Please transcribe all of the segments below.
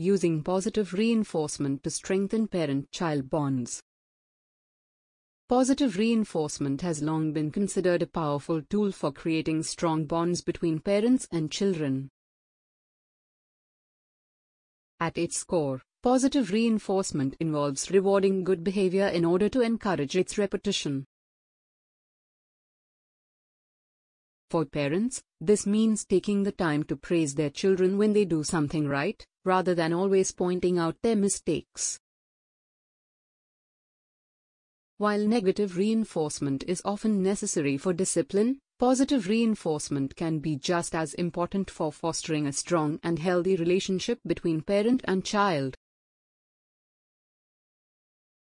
using positive reinforcement to strengthen parent-child bonds. Positive reinforcement has long been considered a powerful tool for creating strong bonds between parents and children. At its core, positive reinforcement involves rewarding good behavior in order to encourage its repetition. For parents, this means taking the time to praise their children when they do something right, rather than always pointing out their mistakes. While negative reinforcement is often necessary for discipline, positive reinforcement can be just as important for fostering a strong and healthy relationship between parent and child.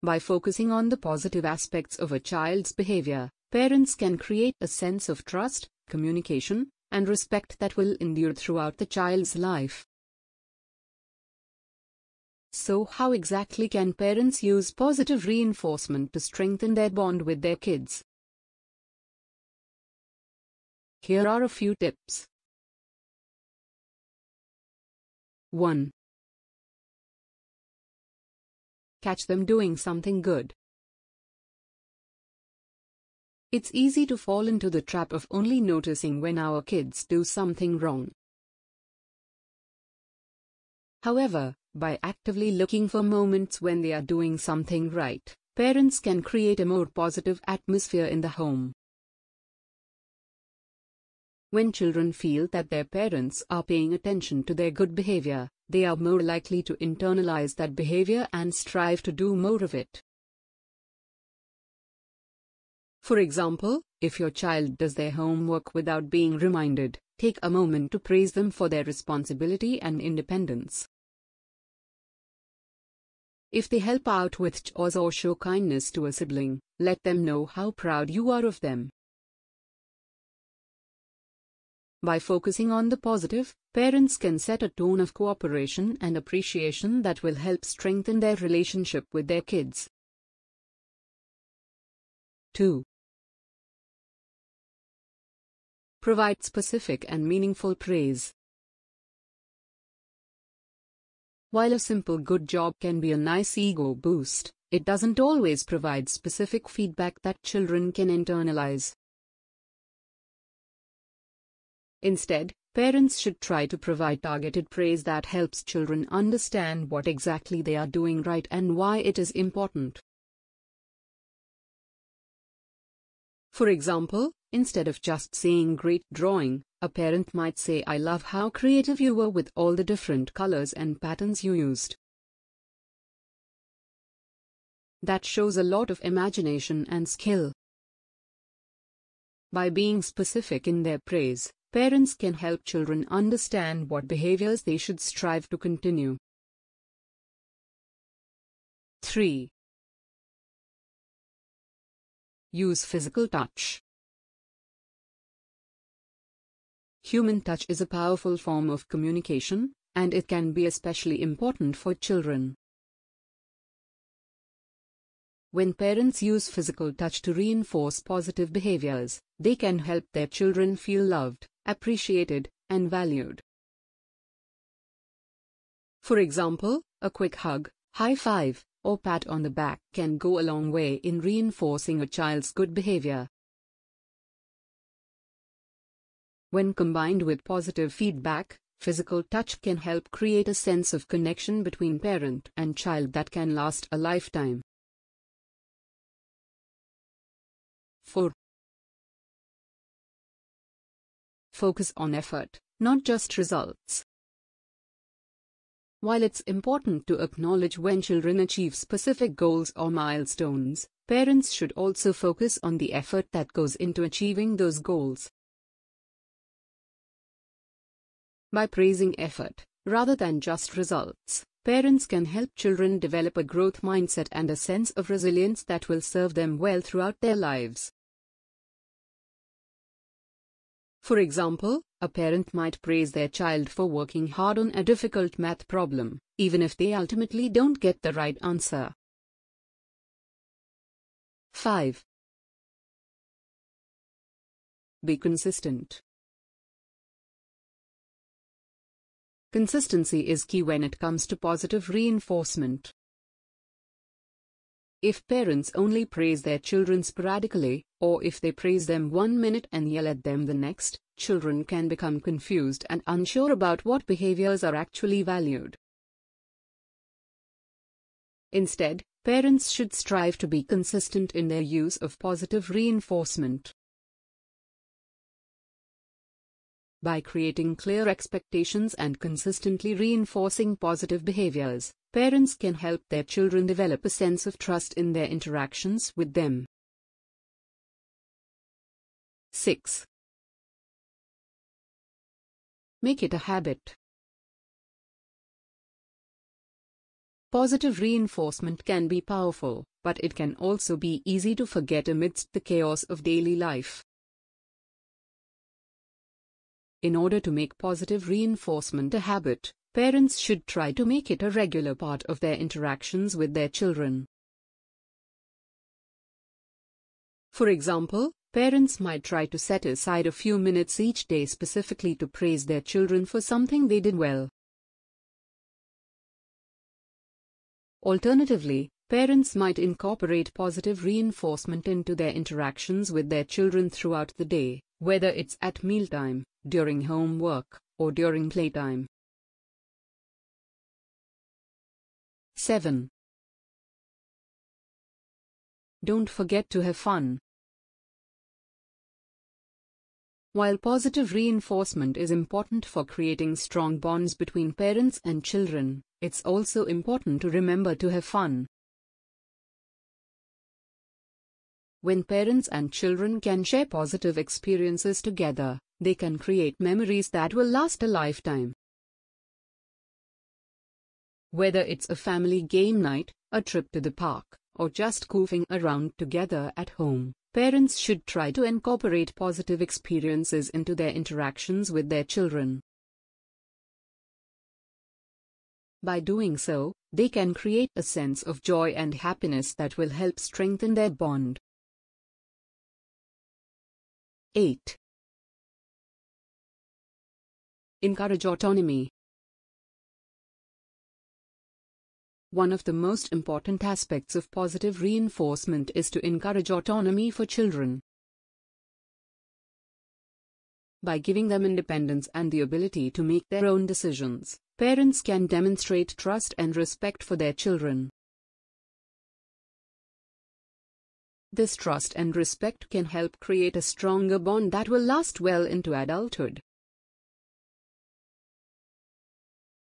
By focusing on the positive aspects of a child's behavior, parents can create a sense of trust, communication, and respect that will endure throughout the child's life. So how exactly can parents use positive reinforcement to strengthen their bond with their kids? Here are a few tips. 1. Catch them doing something good. It's easy to fall into the trap of only noticing when our kids do something wrong. However, by actively looking for moments when they are doing something right, parents can create a more positive atmosphere in the home. When children feel that their parents are paying attention to their good behavior, they are more likely to internalize that behavior and strive to do more of it. For example, if your child does their homework without being reminded, take a moment to praise them for their responsibility and independence. If they help out with chores or show kindness to a sibling, let them know how proud you are of them. By focusing on the positive, parents can set a tone of cooperation and appreciation that will help strengthen their relationship with their kids. 2. Provide specific and meaningful praise. While a simple good job can be a nice ego boost, it doesn't always provide specific feedback that children can internalize. Instead, parents should try to provide targeted praise that helps children understand what exactly they are doing right and why it is important. For example, instead of just saying great drawing, a parent might say I love how creative you were with all the different colors and patterns you used. That shows a lot of imagination and skill. By being specific in their praise, parents can help children understand what behaviors they should strive to continue. 3. Use physical touch. Human touch is a powerful form of communication, and it can be especially important for children. When parents use physical touch to reinforce positive behaviors, they can help their children feel loved, appreciated, and valued. For example, a quick hug, high five, or pat on the back can go a long way in reinforcing a child's good behavior. When combined with positive feedback, physical touch can help create a sense of connection between parent and child that can last a lifetime. 4. Focus on effort, not just results. While it's important to acknowledge when children achieve specific goals or milestones, parents should also focus on the effort that goes into achieving those goals. By praising effort, rather than just results, parents can help children develop a growth mindset and a sense of resilience that will serve them well throughout their lives. For example, a parent might praise their child for working hard on a difficult math problem, even if they ultimately don't get the right answer. 5. Be consistent. Consistency is key when it comes to positive reinforcement. If parents only praise their children sporadically, or if they praise them one minute and yell at them the next, children can become confused and unsure about what behaviors are actually valued. Instead, parents should strive to be consistent in their use of positive reinforcement. By creating clear expectations and consistently reinforcing positive behaviors, parents can help their children develop a sense of trust in their interactions with them. 6. Make it a habit. Positive reinforcement can be powerful, but it can also be easy to forget amidst the chaos of daily life. In order to make positive reinforcement a habit, parents should try to make it a regular part of their interactions with their children. For example, parents might try to set aside a few minutes each day specifically to praise their children for something they did well. Alternatively, parents might incorporate positive reinforcement into their interactions with their children throughout the day, whether it's at mealtime, during homework, or during playtime. 7. Don't forget to have fun. While positive reinforcement is important for creating strong bonds between parents and children, it's also important to remember to have fun. When parents and children can share positive experiences together, they can create memories that will last a lifetime. Whether it's a family game night, a trip to the park, or just goofing around together at home, parents should try to incorporate positive experiences into their interactions with their children. By doing so, they can create a sense of joy and happiness that will help strengthen their bond. 8. Encourage autonomy. One of the most important aspects of positive reinforcement is to encourage autonomy for children. By giving them independence and the ability to make their own decisions, parents can demonstrate trust and respect for their children. This trust and respect can help create a stronger bond that will last well into adulthood.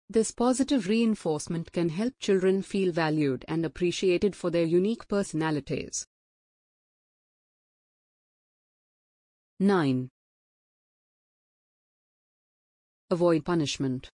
This positive reinforcement can help children feel valued and appreciated for their unique personalities. 9. Avoid punishment.